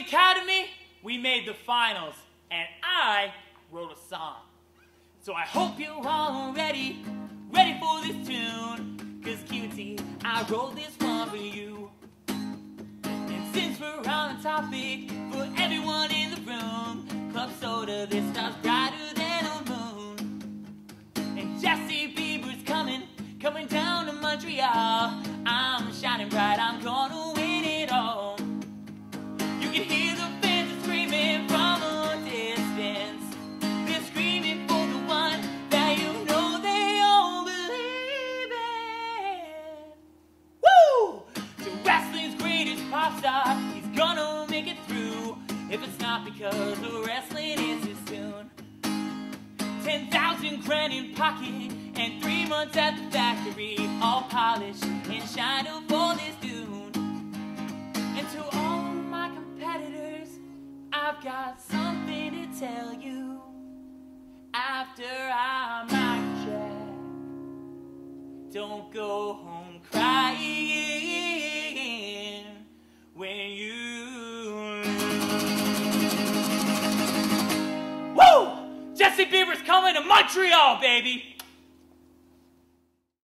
Academy, we made the finals, and I wrote a song. So I hope you're all ready, ready for this tune. Cause cutie, I wrote this one for you. And since we're on the topic, for everyone in the room, Club Soda, this star's brighter than a moon. And Jesse Bieber's coming, coming down to Montreal. Because wrestling, tune. Ten thousand grand in pocket and three months at the factory, all polished and shining for this dune. And to all my competitors, I've got something to tell you. After I mic check, don't go home crying when you Jesse Bieber's coming to Montreal, baby!